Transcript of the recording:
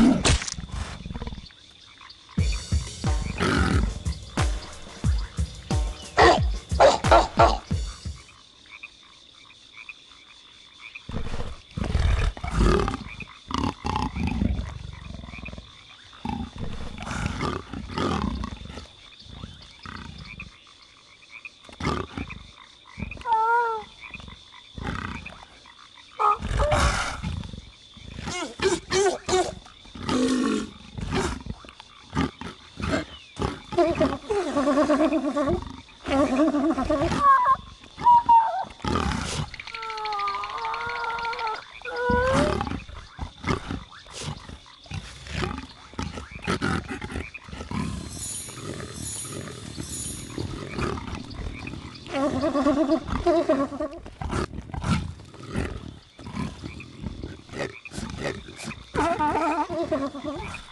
Yeah. Ha ha ha ha!